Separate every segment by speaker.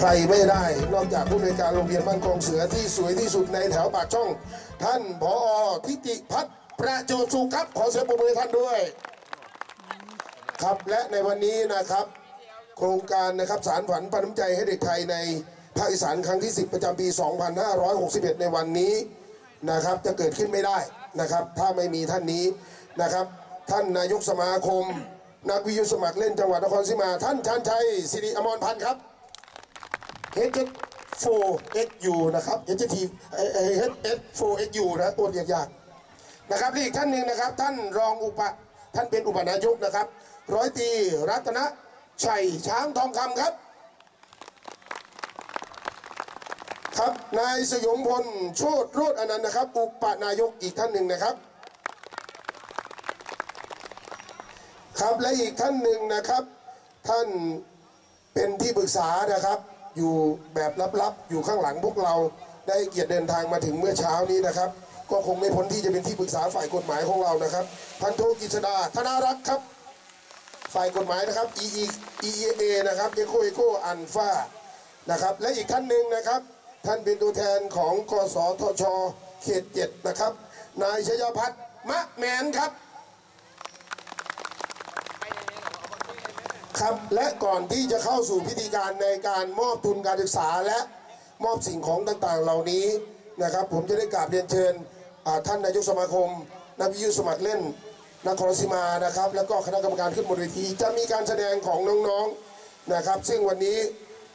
Speaker 1: ใครไม่ได้ นอกจากผู้ในการโรงเรียนบ้านคลองเสือที่สวยที่สุดในแถวปากช่อง ท่านผอทิติพัฒน์ประโจสุขครับ ขอเสียงปรบมือท่านด้วย ครับและในวันนี้นะครับ โครงการนะครับสารฝันปันน้ำใจให้เด็กไทยในภาคอีสานครั้งที่ 10 ประจำปี 2561 ในวันนี้นะครับ จะเกิดขึ้นไม่ได้นะครับ ถ้าไม่มีท่านนี้นะครับ ท่านนายกสมาคม นักวิทยุสมัครเล่นจังหวัดนครศรีมา ท่านชันชัยสิริอมรพันธ์ครับ HF4XU นะครับ HT HF4XU นะตัวเรียกยากนะครับและอีกท่านหนึ่งนะครับ ท่านรองอุปท่านเป็นอุปนายกนะครับ ร้อยตีรัตนชัยช้างทองคำครับ ครับนายสยมพลโชตโรดอนันต์นะครับ อุปนายกอีกท่านหนึ่งนะครับ ครับและอีกท่านหนึ่งนะครับ ท่านเป็นที่ปรึกษานะครับ อยู่แบบลับๆ อยู่ข้างหลังพวกเราได้เกียรติเดินทางมาถึงเมื่อเช้านี้นะครับ ก็คงไม่พ้นที่จะเป็นที่ปรึกษาฝ่ายกฎหมายของเรานะครับพันโทกิษดาธนารักษ์ครับ ฝ่ายกฎหมายนะครับ EE EEA นะครับเอโคเอโคอันฟานะครับ และอีกท่านหนึ่งนะครับ ท่านเป็นตัวแทนของกสทช เขตเจ็ดนะครับ นายชยพัฒน์มะแมนครับ ครับ และก่อนที่จะเข้าสู่พิธีการในการมอบทุนการศึกษาและมอบสิ่งของต่างๆ เหล่านี้นะครับ ผมจะได้กราบเรียนเชิญท่านนายกสมาคม นักวิทยุสมัครเล่นนครศรีมานะครับ แล้วก็คณะกรรมการขึ้นบนเวที จะมีการแสดงของน้องๆนะครับ ซึ่งวันนี้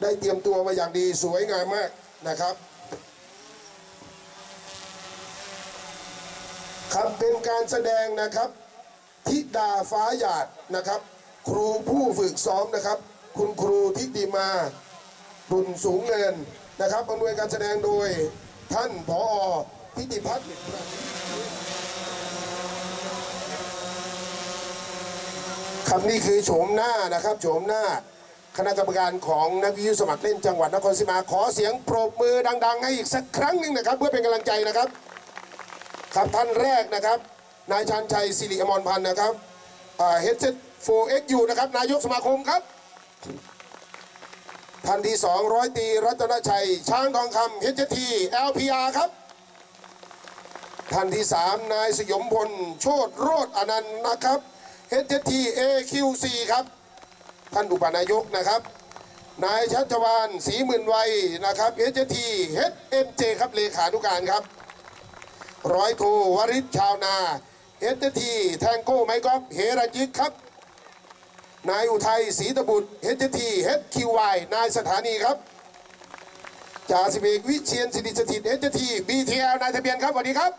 Speaker 1: ได้เตรียมตัวมาอย่างดีสวยงามมากนะครับครับเป็นการแสดงนะครับ ทิดาฟ้าหยาดนะครับ ครูผู้ฝึกซ้อมนะครับ คุณครูทิติมาบุญสูงเนินนะครับอำนวยการแสดงโดยท่านผอพิติพัฒน์ครับนี่คือโฉมหน้านะครับโฉมหน้าคณะกรรมการของนักวิทยุสมัครเล่นจังหวัดนครราชสีมาขอเสียงปรบมือดัง ๆ ให้อีกสักครั้งหนึ่งนะครับ เพื่อเป็นกำลังใจนะครับ ครับท่านแรกนะครับ นายชันชัยสิริอมรพันธ์นะครับเฮดเซ็ต 4XU นะครับ นายกสมาคมครับ ท่านที่สองร้อยตรีรัตนชัย ช้างทองคำเฮดที LPR ครับ ท่านที่สามนายสยมพล โชตโรดอนันต์นะครับเฮดที AQC ครับ ท่านอุปนายกนะครับ นายชัชวานศรีหมื่นวัยนะครับเฮดที HMJ ครับเลขานุการครับ ร้อยโทวริศชาวนาเอสทีแทงโก้ไมกอฟเฮราจิกครับ นายอุทัยศรีตบุตรเฮดทีเฮดคิววนายสถานีครับจ่าสิบเอกวิเชียนสิริสถิตเฮดทีบีเอลนายทะเบียนครับสวัสดีครับ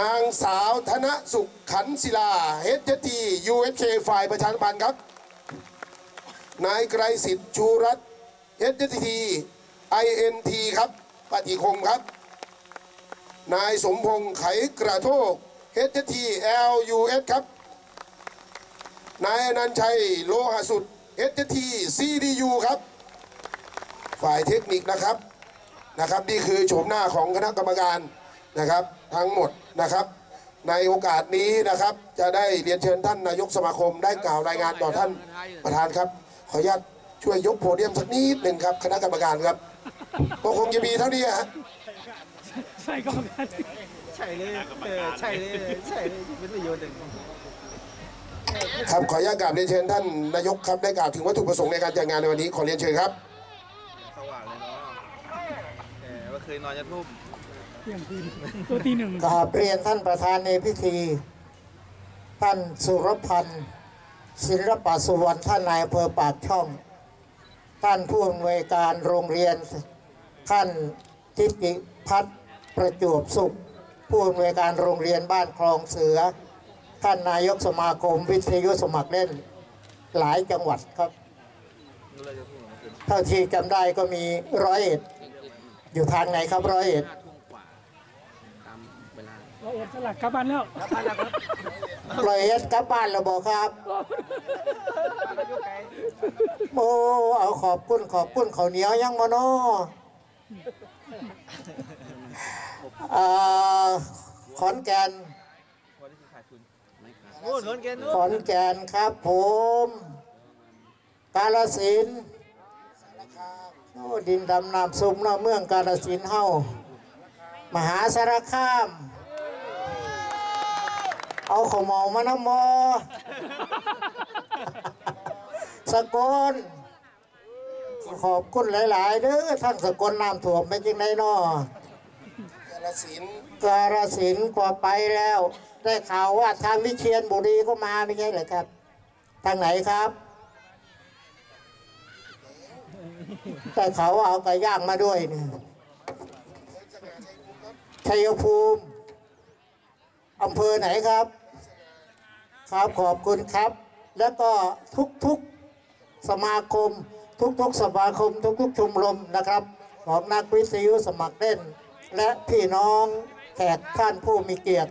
Speaker 1: นางสาวธนสุขขันศิลา HS3USK ฝ่ายประชาสัมพันธ์ครับ นายไกรสิทธิ์ชูรัตน์ HS3INT ครับปฏิคมครับ นายสมพงษ์ไขกระโทก HS3LUS ครับ นายอนันชัยโลหะสุด HS3CDU ครับ ฝ่ายเทคนิคนะครับ นะครับ นี่คือโฉมหน้าของคณะกรรมการนะครับ ทั้งหมดนะครับ ในโอกาสนี้นะครับ จะได้เรียนเชิญท่านนายกสมาคมได้กล่าวรายงานต่อท่านประธานครับ ขออนุญาตช่วยยกโพเดียมสักนิดหนึ่งครับ คณะกรรมการครับก็คงจะมีเท่านี้ฮะ
Speaker 2: ใช่ก็กัน
Speaker 3: ใช่เลยเออใช่เลยใช่เลยเป็นประโยชน์หนึ่ง
Speaker 1: ครับขออนุญาตกราบเรียนเชิญท่านนายกครับได้กล่าวถึงวัตถุประสงค์ในการจัดงานในวันนี้ขอเรียนเชิญครับ
Speaker 3: สว่างเลยเนาะเออว่าเคยนอนยันทุ่ม
Speaker 2: เที่ยงคืนตัวตีหนึ่ง
Speaker 4: กราบเรียนท่านประธานในพิธี ท่านสุรพันธ์ศิลปสุวรรณท่านนายอำเภอปากช่อง ท่านผู้อำนวยการโรงเรียน ท่านทิติพัฒน์ประจวบสุข ผู้อำนวยการโรงเรียนบ้านคลองเสือ ท่านนายกสมาคมวิทยุสมัครเล่นหลายจังหวัดครับ
Speaker 3: นู่นเลยจะทุ่มเมื่อคืน
Speaker 4: เท่าที่จำได้ก็มีร้อยเอ็ด อยู่ทางไหนครับร้อยเอ็ด
Speaker 2: เราเอ็ดสลักกลับบ้านแล้ว
Speaker 4: ร้อยเอ็ดกลับบ้านแล้วบอกครับ โอ้เอาขอบคุณขอบคุณข้าวเหนียวยังมาเนาะอ่า ขอนแก่น
Speaker 3: วันนี้คือขาดทุนนู่นนนเกนนู่
Speaker 4: ขอนนแก่นครับผมกกาลสินธุ์โอ้ดินดำน้ำซุมเนาะเมืองกาลสินธุ์เฮามหาสารคาม เอาขาวเหมามานำมอสกลขอบคุณหลาย ๆ เด้อทั้งสกลน้ำท่วมเป็นจังไดเนาะ
Speaker 1: กาล สิน
Speaker 4: กาฬสินกว่าไปแล้ว ได้ข่าวว่าทางวิเชียนบุรีก็มาไม่ใช่เหรอครับ ทางไหนครับแต่เขาวว่าเอาไก่ย่างมาด้วยเนี่ยชัยภูมิอำเภอไหนครับ ครับขอบคุณครับ แล้วก็ทุกๆสมาคม ทุกๆสมาคม ทุกๆชมรมนะครับ ของนักวิทยุสมัครเล่น และพี่น้องแขกท่านผู้มีเกียรติ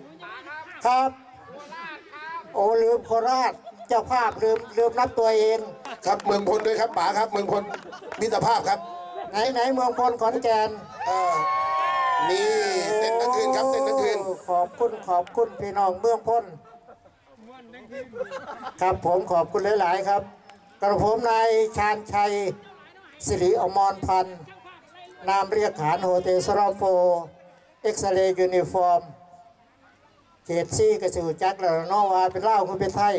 Speaker 4: ครับ โอ้ลืมโคราชเจ้าภาพลืมลืมนับตัวเอง
Speaker 1: ครับเมืองพลด้วยครับป๋าครับเมืองพลมิตรภาพครับ
Speaker 4: ไหนไหนเมืองพลขอนแก่น
Speaker 1: เอ่อนี่เต้นทั้งคืนครับเต้นทั้งคืน
Speaker 4: โอ้ขอบคุณขอบคุณพี่น้องเมืองพลครับผมขอบคุณหลาย ๆ ครับ กระผมนายชาญชัยสิริอมรพันธ์ นามเรียกขานโฮเทลสรอโฟเอ็กซเรย์ยูนิฟอร์มเขตซี่กระสิวจักแล้วนอวาเป็นเล่าคือเป็นไทย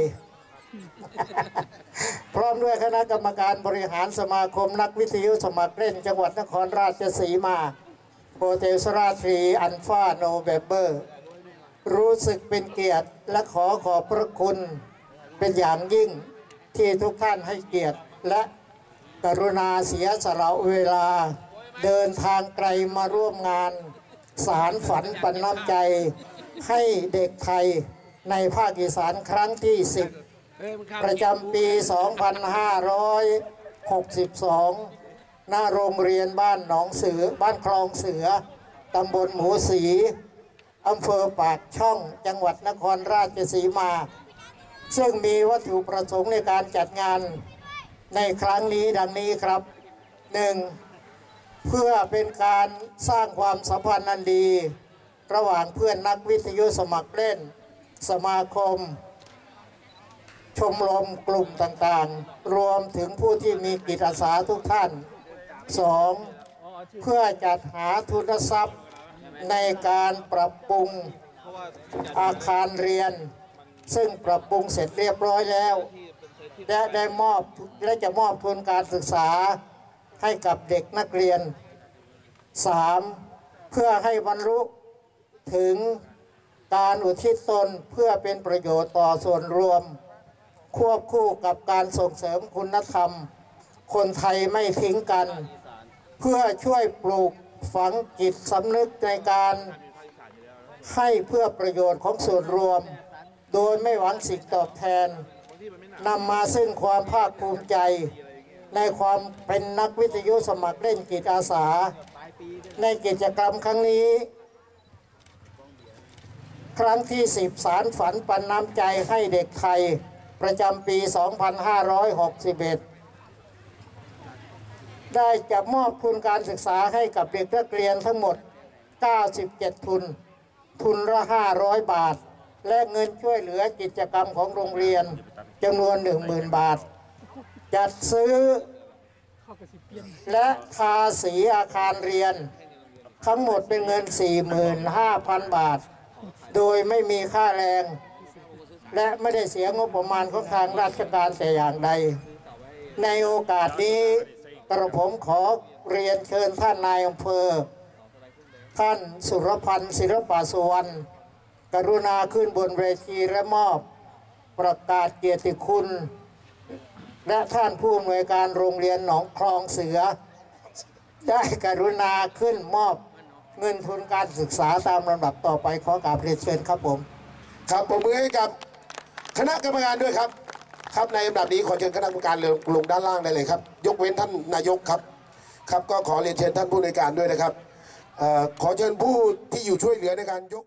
Speaker 4: พร้อมด้วยคณะกรรมการบริหารสมาคมนักวิทยุสมัครเล่น จังหวัดนครราชสีมาโฮเทลสราทรีอันฟาโนเวเบอร์ รู้สึกเป็นเกียรติและขอขอบพระคุณ เป็นอย่างยิ่งที่ทุกท่านให้เกียรติและกรุณาเสียสละเวลา เดินทางไกลมาร่วมงาน สารฝันปันน้ำใจ ให้เด็กไทยในภาคอีสานครั้งที่ 10 ประจำปี 2562 หน้าโรงเรียนบ้านหนองเสือ บ้านคลองเสือ ตำบลหมูสีอำเภอปากช่องจังหวัดนครราชสีมา ซึ่งมีวัตถุประสงค์ในการจัดงานในครั้งนี้ดังนี้ครับ 1. เพื่อเป็นการสร้างความสัมพันธ์อันดี ระหว่างเพื่อนนักวิทยุสมัครเล่น สมาคม ชมรมกลุ่มต่างๆ รวมถึงผู้ที่มีกิจอาสาทุกท่าน 2. เพื่อจัดหาทุนทรัพย์ในการปรับปรุงอาคารเรียน ซึ่งปรับปรุงเสร็จเรียบร้อยแล้ว และได้มอบและจะมอบทุนการศึกษา ให้กับเด็กนักเรียน 3. เพื่อให้บรรลุถึงการอุทิศตนเพื่อเป็นประโยชน์ต่อส่วนรวม ควบคู่กับการส่งเสริมคุณธรรม คนไทยไม่ทิ้งกัน เพื่อช่วยปลูกฝังจิตสำนึกในการให้เพื่อประโยชน์ของส่วนรวม โดยไม่หวังสิ่งตอบแทนนำมาซึ่งความภาคภูมิใจ ในความเป็นนักวิทยุสมัครเล่นจิตอาสา ในกิจกรรมครั้งนี้ ครั้งที่10สารฝันปันน้ำใจให้เด็กไทย ประจำปี 2561 ได้จะมอบทุนการศึกษาให้กับเด็กนักเรียนทั้งหมด 97 ทุน ทุนละ 500 บาท และเงินช่วยเหลือกิจกรรมของโรงเรียนจำนวน 10,000 บาท จัดซื้อ และทาสีอาคารเรียน ทั้งหมดเป็นเงิน 45,000 บาท โดยไม่มีค่าแรง และไม่ได้เสียงบประมาณของทางราชการแต่อย่างใด ในโอกาสนี้กระผมขอเรียนเชิญท่านนายอำเภอ ท่านสุรพันธ์ศิลปาสุวรรณกรุณาขึ้นบนเวทีและมอบประกาศเกียรติคุณ และท่านผู้อำนวยการโรงเรียนหนองคลองเสือ ได้กรุณาขึ้นมอบเงินทุนการศึกษาตามลำดับต่อไปขอกราบเรียนเชิญครับผม
Speaker 1: ครับปรบมือให้กับคณะกรรมการด้วยครับ ครับในลำดับนี้ขอเชิญคณะกรรมการลงลงด้านล่างได้เลยครับ ยกเว้นท่านนายกครับ ครับก็ขอเรียนเชิญท่านผู้ในวยการด้วยนะครับขอเชิญผู้ที่อยู่ช่วยเหลือในการยก